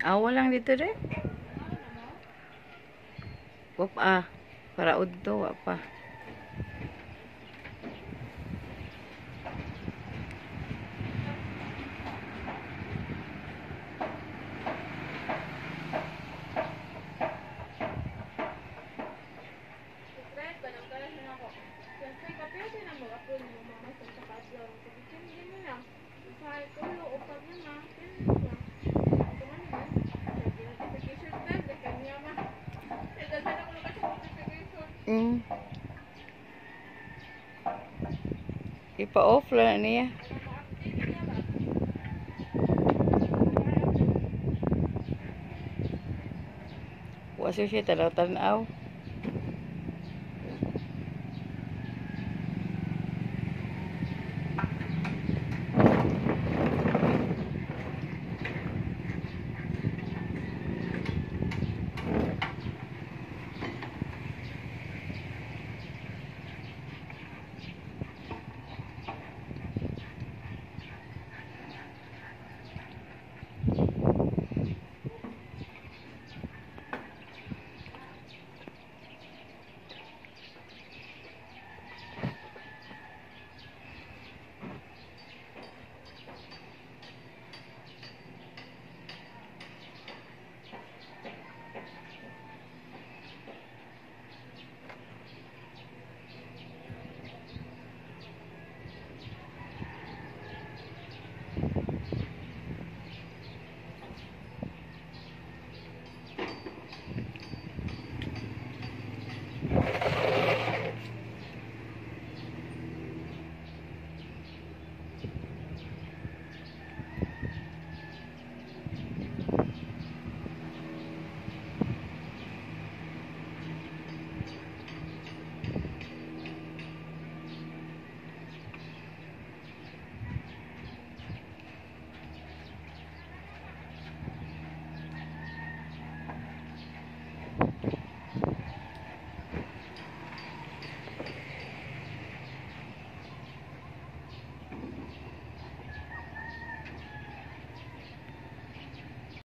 Ah, Awa lang dito rin. Ano? Wap ah. Para udto, wapa. Hmm. Ipa-off lang niya. Wasyo siya talaw-tanaw.